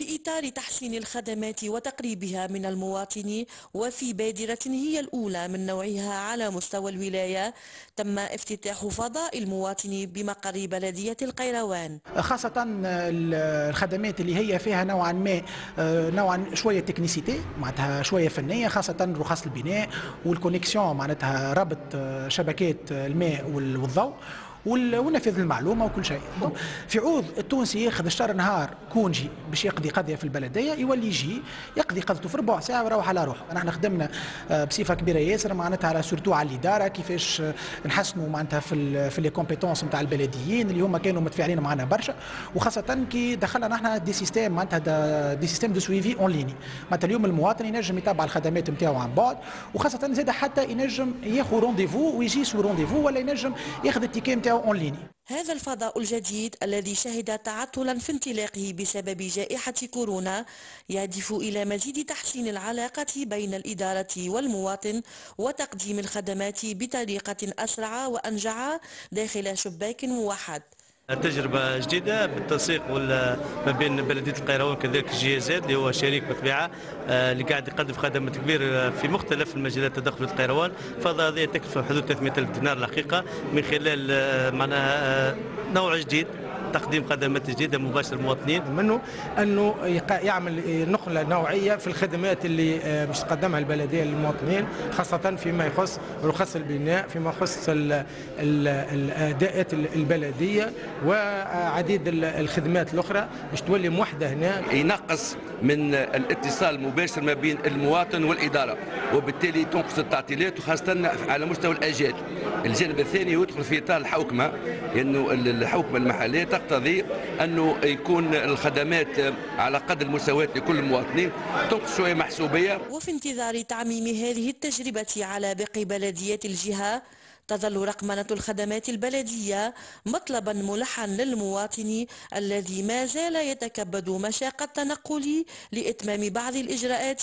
في إطار تحسين الخدمات وتقريبها من المواطن وفي بادرة هي الأولى من نوعها على مستوى الولاية تم افتتاح فضاء المواطن بمقر بلدية القيروان. خاصة الخدمات اللي هي فيها نوعا ما نوعا شوية تكنيسيتي معناتها شوية فنية خاصة رخص البناء والكونيكسيون معناتها ربط شبكات الماء والضوء. ونفذ المعلومة وكل شيء. في عوض التونسي ياخذ الشهر نهار congé باش يقضي قضية في البلديه يولي يجي يقضي قضيته في ربع ساعة ويروح على روحه. نحن خدمنا آه، بصفة كبيرة ياسر معناتها على surtout على الإدارة كيفاش آه، نحسنوا معناتها في في les compétences نتاع البلديين اللي هما كانوا متفاعلين معنا برشا. وخاصة كي دخلنا نحن des systèmes معناتها des systèmes de suivi en ligne معناتها اليوم المواطن ينجم يتابع الخدمات نتاعو عن بعد وخاصة زاد حتى ينجم ياخذ rendez-vous ويجي sous rendez-vous ولا ينجم ياخذ ال ticket en ligne. هذا الفضاء الجديد الذي شهد تعطلا في انطلاقه بسبب جائحة كورونا يهدف إلى مزيد تحسين العلاقة بين الإدارة والمواطن وتقديم الخدمات بطريقة أسرع وأنجع داخل شباك موحد. تجربة جديدة بالتنسيق ما بين بلدية القيروان كذلك جي زاد اللي هو شريك بالطبيعة آه، اللي قاعد يقدم خدمات كبيرة في مختلف المجالات تدخل القيروان فهذا هذه تكلفة حدود 300 ألف دينار الحقيقة من خلال آه، معناها آه، نوع جديد. تقديم خدمات جديدة مباشرة للمواطنين. منه أنه يعمل نقلة نوعية في الخدمات اللي آه، مش تقدمها البلدية للمواطنين خاصة فيما يخص رخص البناء فيما يخص الأداءات البلدية وعديد الخدمات الأخرى باش تولي موحدة هنا. ينقص من الاتصال المباشر ما بين المواطن والإدارة وبالتالي تنقص التعطيلات وخاصة على مستوى الاجال الجانب الثاني يدخل في إطار الحوكمة لأنه الحوكمة المحلية تقتضي أنه يكون الخدمات على قدر المساواة لكل المواطنين تنقص شوية محسوبية. وفي انتظار تعميم هذه التجربة على باقي بلديات الجهة تظل رقمنة الخدمات البلدية مطلبا ملحا للمواطن الذي ما زال يتكبد مشاق التنقل لإتمام بعض الإجراءات